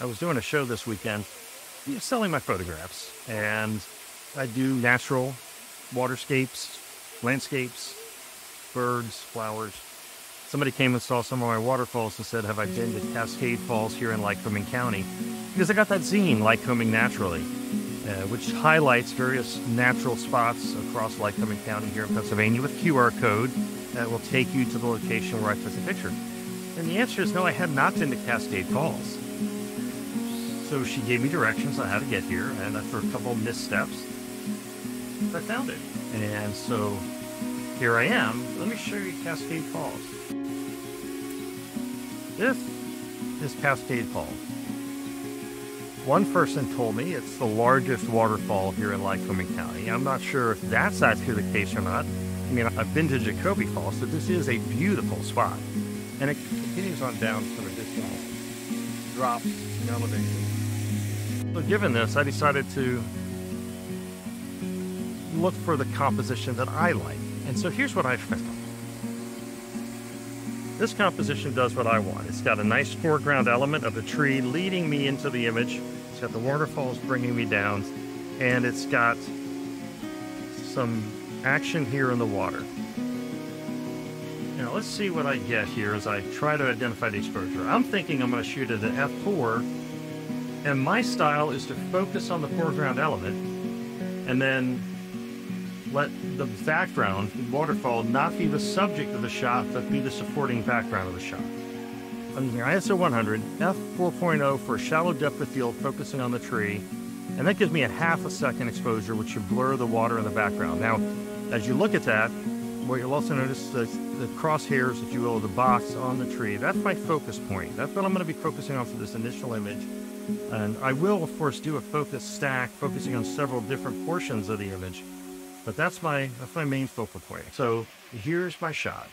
I was doing a show this weekend selling my photographs, and I do natural waterscapes, landscapes, birds, flowers. Somebody came and saw some of my waterfalls and said, Have I been to Cascade Falls here in Lycoming County? Because I got that zine, Lycoming Naturally, uh, which highlights various natural spots across Lycoming County here in Pennsylvania with QR code that will take you to the location where I took the picture. And the answer is no, I had not been to Cascade Falls. So she gave me directions on how to get here, and after a couple of missteps, I found it. And so here I am. Let me show you Cascade Falls. This is Cascade Falls. One person told me it's the largest waterfall here in Lycoming County. I'm not sure if that's actually the case or not. I mean, I've been to Jacoby Falls, so this is a beautiful spot. And it continues on down some additional drops in elevation. So given this, I decided to look for the composition that I like. And so here's what I found. This composition does what I want. It's got a nice foreground element of the tree leading me into the image. It's got the waterfalls bringing me down, and it's got some action here in the water. Now let's see what I get here as I try to identify the exposure. I'm thinking I'm going to shoot at an f4, and my style is to focus on the foreground element, and then let the background, the waterfall, not be the subject of the shot, but be the supporting background of the shot. I'm using ISO 100, f4.0 for a shallow depth of field, focusing on the tree, and that gives me a half a second exposure, which should blur the water in the background. Now, as you look at that, what you'll also notice the, the crosshairs, if you will, the box on the tree. That's my focus point. That's what I'm going to be focusing on for this initial image. And I will, of course, do a focus stack, focusing on several different portions of the image. But that's my that's my main focal point. So here's my shot.